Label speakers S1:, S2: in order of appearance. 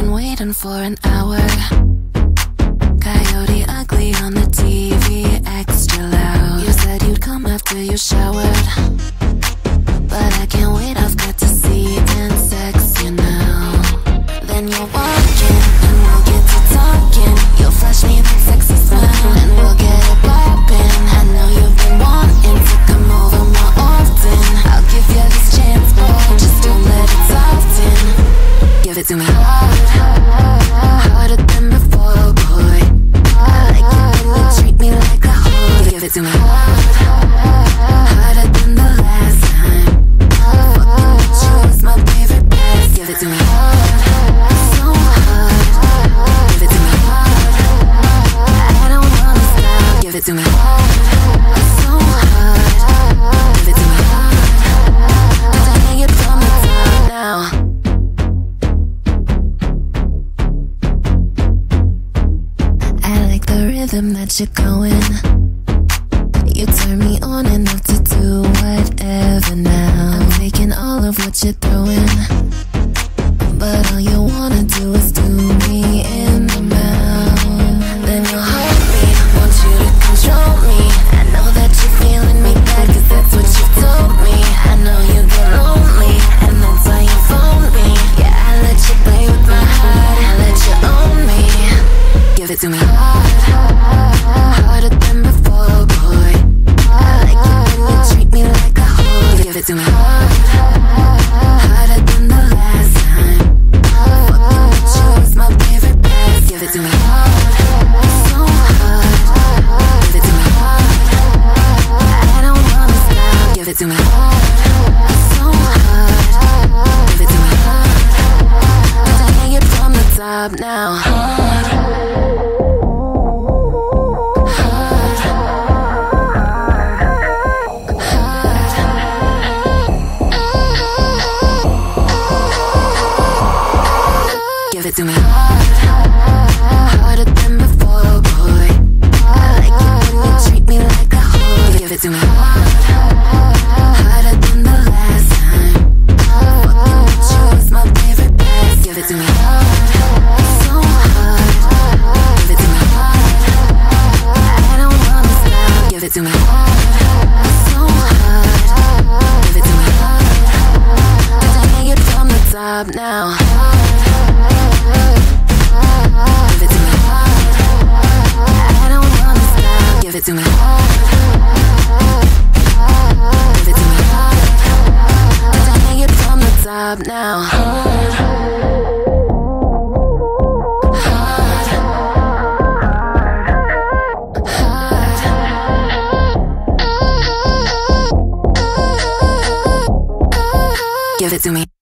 S1: been waiting for an hour. Coyote ugly on the TV, extra loud. You said you'd come after you showered. But I can't wait, I've got to see and sex you now. Then you'll walk in and we'll get to talking. You'll flash me that sexy smile and we'll get it poppin'. I know you've been wanting to come over more often. I'll give you this chance, boy. Just don't let it soften. Give it to me to me hard, so hard. Give it to me from the top now. I like the rhythm that you're going. You turn me on enough to do whatever now. I'm taking all of what you're throwing. But all you wanna do is do me Give it to me hard, harder than before, boy. I like it when you treat me like a hoe. Give it to me hard, harder than the last time. Fucking with you is my favorite past. Give it to me hard, so hard. Give it to me hard. To me hard, harder than before, boy. I like it when you treat me like a hoe. Give it to me hard, harder than the last time. Fucking with you is my favorite past. Give it to me hard, so hard. Give it to me hard. I don't wanna stop. Give it to me hard, so it to me Give it to me it from the top now. Give it to me.